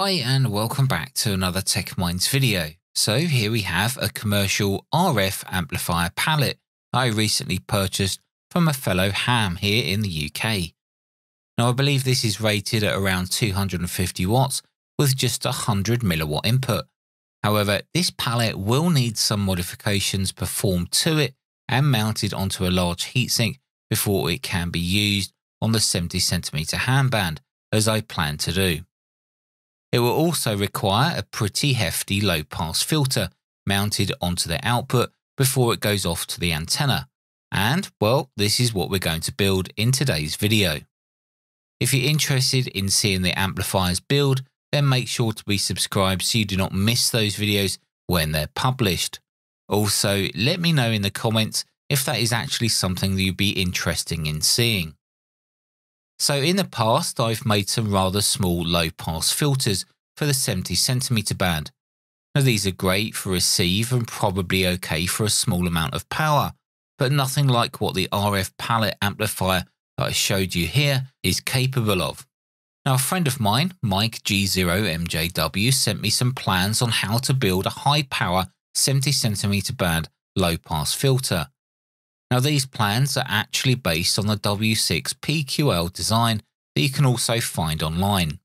Hi and welcome back to another Tech Minds video. So here we have a commercial RF amplifier pallet I recently purchased from a fellow ham here in the UK. Now I believe this is rated at around 250 watts with just 100 milliwatt input. However, this pallet will need some modifications performed to it and mounted onto a large heatsink before it can be used on the 70cm ham band as I plan to do. It will also require a pretty hefty low pass filter mounted onto the output before it goes off to the antenna. And, well, this is what we're going to build in today's video. If you're interested in seeing the amplifiers build, then make sure to be subscribed so you do not miss those videos when they're published. Also, let me know in the comments if that is actually something that you'd be interested in seeing. So in the past, I've made some rather small low pass filters for the 70 centimeter band. Now these are great for receive and probably okay for a small amount of power, but nothing like what the RF pallet amplifier that I showed you here is capable of. Now a friend of mine, Mike G0MJW, sent me some plans on how to build a high power 70 centimeter band low pass filter. Now these plans are actually based on the W6 PQL design that you can also find online.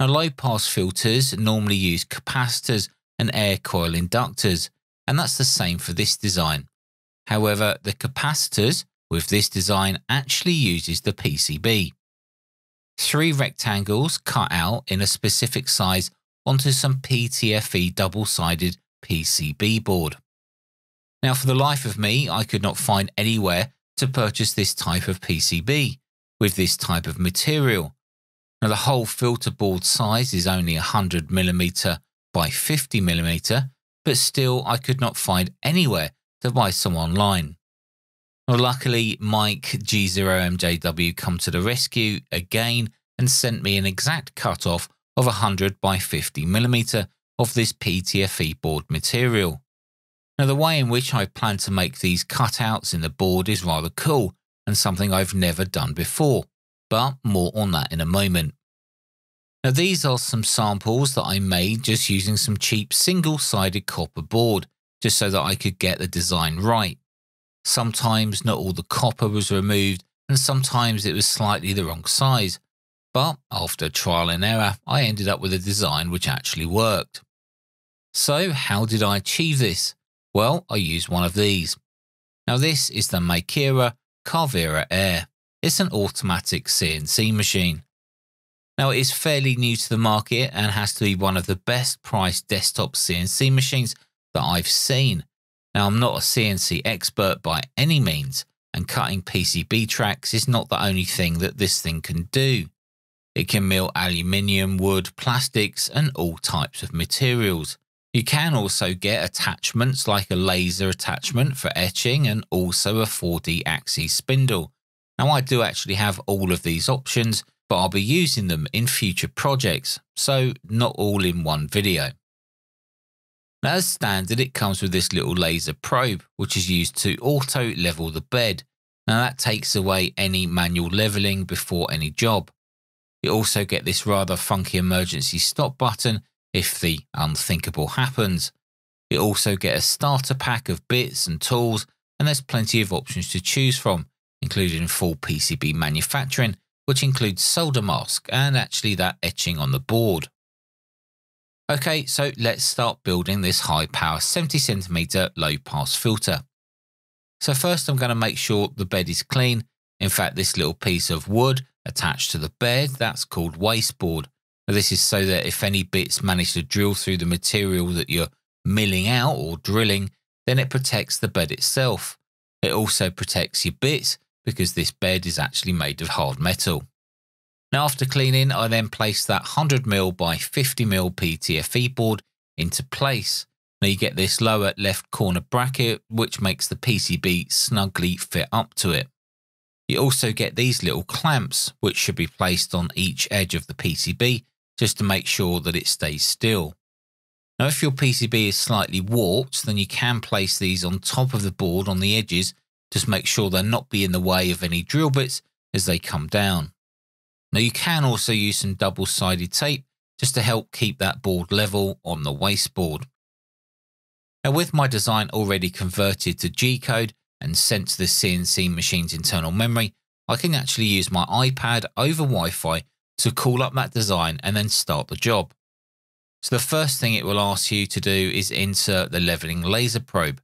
Now low pass filters normally use capacitors and air coil inductors, and that's the same for this design. However, the capacitors with this design actually uses the PCB. Three rectangles cut out in a specific size onto some PTFE double-sided PCB board. Now, for the life of me, I could not find anywhere to purchase this type of PCB with this type of material. Now, the whole filter board size is only 100mm by 50mm, but still I could not find anywhere to buy some online. Well, luckily, Mike G0MJW come to the rescue again and sent me an exact cutoff of 100 by 50mm of this PTFE board material. Now, the way in which I plan to make these cutouts in the board is rather cool and something I've never done before, but more on that in a moment. Now, these are some samples that I made just using some cheap single-sided copper board, just so that I could get the design right. Sometimes not all the copper was removed, and sometimes it was slightly the wrong size, but after trial and error, I ended up with a design which actually worked. So how did I achieve this? Well, I used one of these. Now this is the Makera Carvera Air. It's an automatic CNC machine. Now it is fairly new to the market and has to be one of the best priced desktop CNC machines that I've seen. Now I'm not a CNC expert by any means and cutting PCB tracks is not the only thing that this thing can do. It can mill aluminium, wood, plastics and all types of materials. You can also get attachments like a laser attachment for etching and also a 4th axis spindle. Now I do actually have all of these options, but I'll be using them in future projects, so not all in one video. Now as standard it comes with this little laser probe which is used to auto level the bed. Now that takes away any manual leveling before any job. You also get this rather funky emergency stop button if the unthinkable happens. You also get a starter pack of bits and tools, and there's plenty of options to choose from, including full PCB manufacturing, which includes solder mask and actually that etching on the board. Okay, so let's start building this high power 70cm low pass filter. So first I'm going to make sure the bed is clean. In fact, this little piece of wood attached to the bed, that's called wasteboard. This is so that if any bits manage to drill through the material that you're milling out or drilling, then it protects the bed itself. It also protects your bits because this bed is actually made of hard metal. Now after cleaning, I then place that 100mm by 50mm PTFE board into place. Now you get this lower left corner bracket which makes the PCB snugly fit up to it. You also get these little clamps which should be placed on each edge of the PCB just to make sure that it stays still. Now, if your PCB is slightly warped, then you can place these on top of the board on the edges, just make sure they're not be in the way of any drill bits as they come down. Now, you can also use some double-sided tape just to help keep that board level on the wasteboard. Now with my design already converted to G-code and sent to the CNC machine's internal memory, I can actually use my iPad over Wi-Fi to call up that design and then start the job. So the first thing it will ask you to do is insert the leveling laser probe.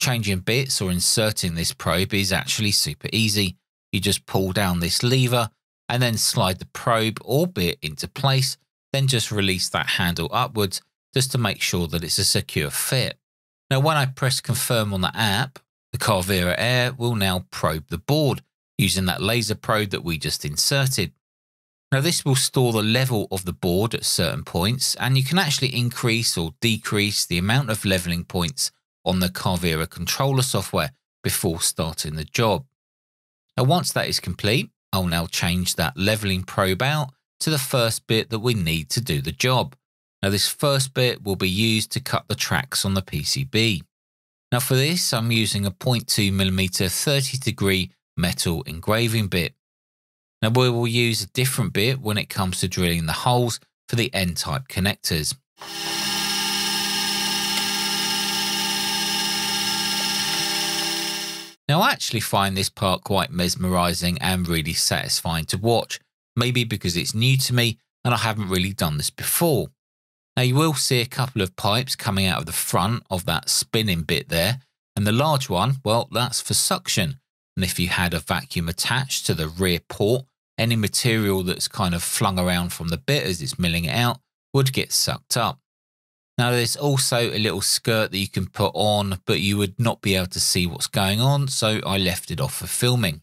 Changing bits or inserting this probe is actually super easy. You just pull down this lever and then slide the probe or bit into place, then just release that handle upwards just to make sure that it's a secure fit. Now when I press confirm on the app, the Carvera Air will now probe the board using that laser probe that we just inserted. Now this will store the level of the board at certain points and you can actually increase or decrease the amount of leveling points on the Carvera controller software before starting the job. Now once that is complete, I'll now change that leveling probe out to the first bit that we need to do the job. Now this first bit will be used to cut the tracks on the PCB. Now for this, I'm using a 0.2mm 30 degree metal engraving bit. Now we will use a different bit when it comes to drilling the holes for the N-type connectors. Now I actually find this part quite mesmerising and really satisfying to watch, maybe because it's new to me and I haven't really done this before. Now you will see a couple of pipes coming out of the front of that spinning bit there, and the large one, well, that's for suction. And if you had a vacuum attached to the rear port, any material that's kind of flung around from the bit as it's milling it out would get sucked up. Now there's also a little skirt that you can put on, but you would not be able to see what's going on, so I left it off for filming.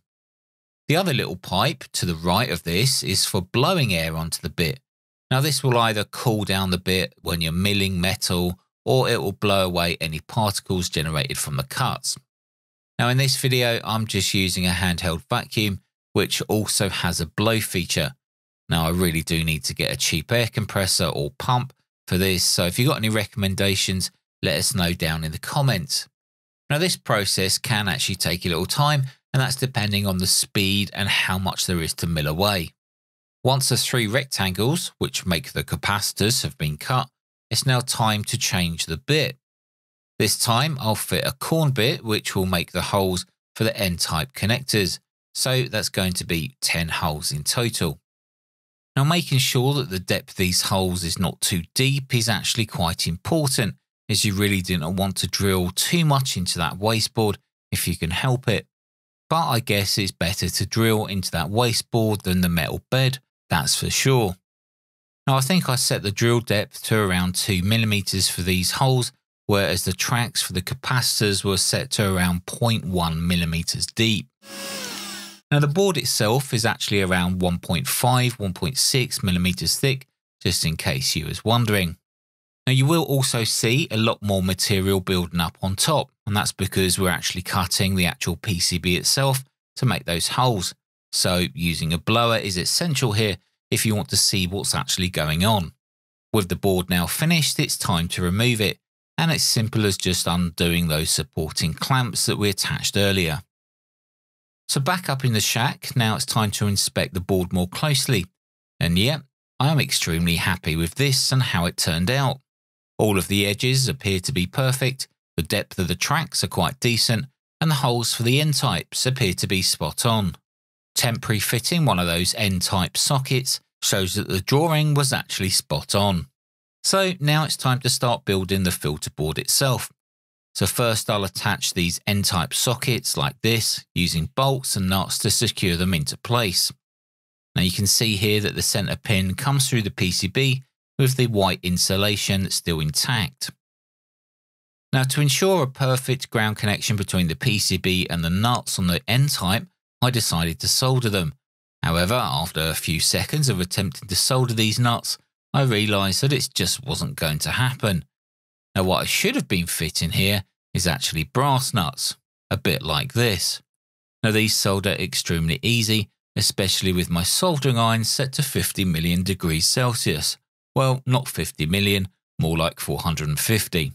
The other little pipe to the right of this is for blowing air onto the bit. Now this will either cool down the bit when you're milling metal or it will blow away any particles generated from the cuts. Now in this video, I'm just using a handheld vacuum, which also has a blow feature. Now I really do need to get a cheap air compressor or pump for this, so if you've got any recommendations, let us know down in the comments. Now this process can actually take a little time, and that's depending on the speed and how much there is to mill away. Once the three rectangles, which make the capacitors, have been cut, it's now time to change the bit. This time I'll fit a corn bit which will make the holes for the N-type connectors, so that's going to be 10 holes in total. Now making sure that the depth of these holes is not too deep is actually quite important as you really not want to drill too much into that wasteboard if you can help it. But I guess it's better to drill into that wasteboard than the metal bed, that's for sure. Now I think I set the drill depth to around 2mm for these holes whereas the tracks for the capacitors were set to around 0.1 millimeters deep. Now the board itself is actually around 1.5, 1.6 millimeters thick, just in case you was wondering. Now you will also see a lot more material building up on top, and that's because we're actually cutting the actual PCB itself to make those holes. So using a blower is essential here if you want to see what's actually going on. With the board now finished, it's time to remove it and it's simple as just undoing those supporting clamps that we attached earlier. So back up in the shack, now it's time to inspect the board more closely. And yep, I am extremely happy with this and how it turned out. All of the edges appear to be perfect, the depth of the tracks are quite decent, and the holes for the N-types appear to be spot on. Temporary fitting one of those N-type sockets shows that the drawing was actually spot on. So now it's time to start building the filter board itself. So first I'll attach these N-type sockets like this using bolts and nuts to secure them into place. Now you can see here that the center pin comes through the PCB with the white insulation still intact. Now to ensure a perfect ground connection between the PCB and the nuts on the N-type, I decided to solder them. However, after a few seconds of attempting to solder these nuts, I realised that it just wasn't going to happen. Now what I should have been fitting here is actually brass nuts, a bit like this. Now these solder extremely easy, especially with my soldering iron set to 50 million degrees Celsius. Well, not 50 million, more like 450.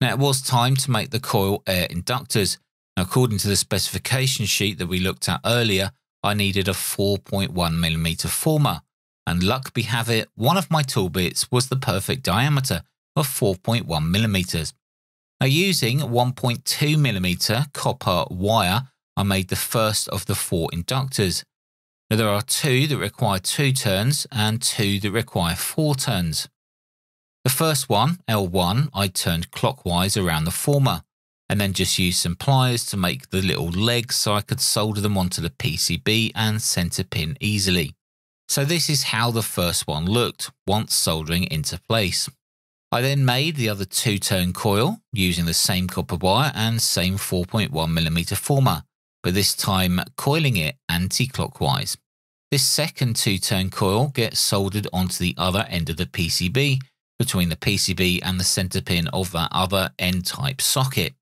Now it was time to make the coil air inductors. Now, according to the specification sheet that we looked at earlier, I needed a 4.1 millimeter former, and luck be have it, one of my tool bits was the perfect diameter of 4.1 millimeters. Now using 1.2 millimeter copper wire, I made the first of the four inductors. Now there are two that require two turns and two that require four turns. The first one, L1, I turned clockwise around the former and then just used some pliers to make the little legs so I could solder them onto the PCB and center pin easily. So this is how the first one looked once soldering into place. I then made the other two-turn coil using the same copper wire and same 4.1mm former, but this time coiling it anti-clockwise. This second two-turn coil gets soldered onto the other end of the PCB between the PCB and the center pin of that other N-type socket.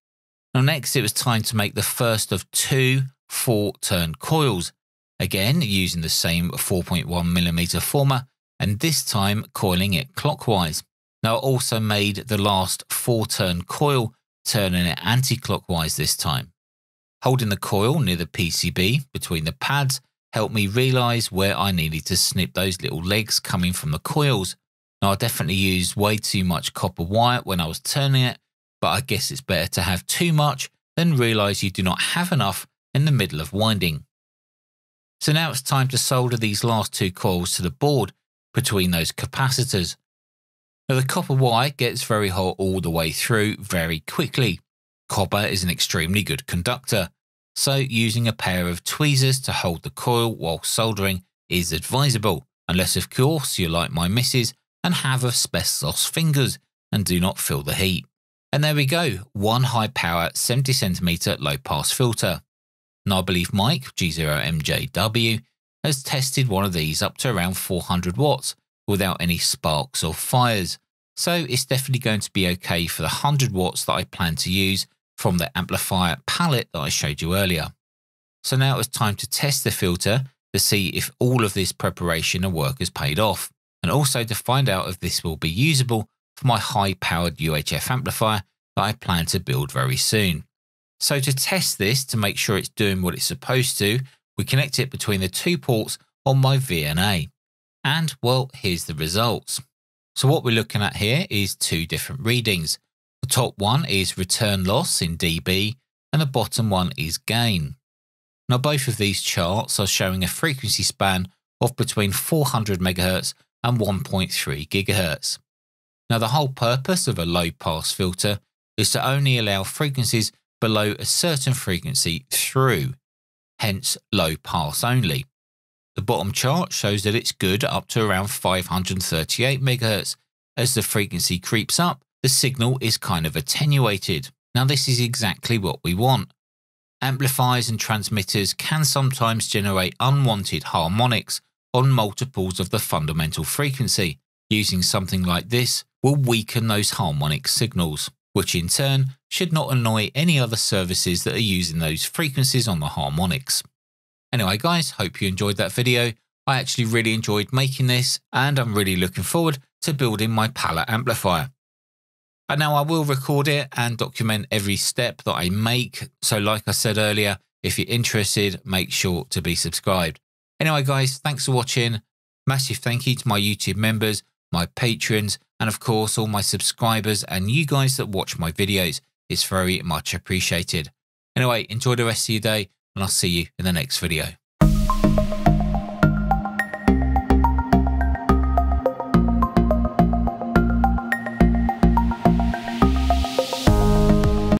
Now next it was time to make the first of two four-turn coils, again using the same 4.1mm former and this time coiling it clockwise. Now I also made the last four-turn coil turning it anti-clockwise this time. Holding the coil near the PCB between the pads helped me realise where I needed to snip those little legs coming from the coils. Now I definitely used way too much copper wire when I was turning it but I guess it's better to have too much than realise you do not have enough in the middle of winding. So now it's time to solder these last two coils to the board between those capacitors. Now the copper wire gets very hot all the way through very quickly. Copper is an extremely good conductor, so using a pair of tweezers to hold the coil while soldering is advisable, unless of course you're like my missus and have asbestos fingers and do not feel the heat. And there we go, one high power 70cm low pass filter. Now I believe Mike, G0MJW, has tested one of these up to around 400 watts without any sparks or fires. So it's definitely going to be okay for the 100 watts that I plan to use from the amplifier pallet that I showed you earlier. So now it's time to test the filter to see if all of this preparation and work has paid off, and also to find out if this will be usable for my high powered UHF amplifier that I plan to build very soon. So to test this to make sure it's doing what it's supposed to, we connect it between the two ports on my VNA. And well, here's the results. So what we're looking at here is two different readings. The top one is return loss in dB and the bottom one is gain. Now both of these charts are showing a frequency span of between 400 MHz and 1.3 GHz. Now, the whole purpose of a low pass filter is to only allow frequencies below a certain frequency through, hence low pass only. The bottom chart shows that it's good up to around 538 MHz. As the frequency creeps up, the signal is kind of attenuated. Now, this is exactly what we want. Amplifiers and transmitters can sometimes generate unwanted harmonics on multiples of the fundamental frequency. Using something like this will weaken those harmonic signals, which in turn should not annoy any other services that are using those frequencies on the harmonics. Anyway guys, hope you enjoyed that video. I actually really enjoyed making this and I'm really looking forward to building my pallet amplifier. And now I will record it and document every step that I make. So like I said earlier, if you're interested, make sure to be subscribed. Anyway guys, thanks for watching. Massive thank you to my YouTube members my patrons, and of course all my subscribers and you guys that watch my videos. It's very much appreciated. Anyway, enjoy the rest of your day and I'll see you in the next video.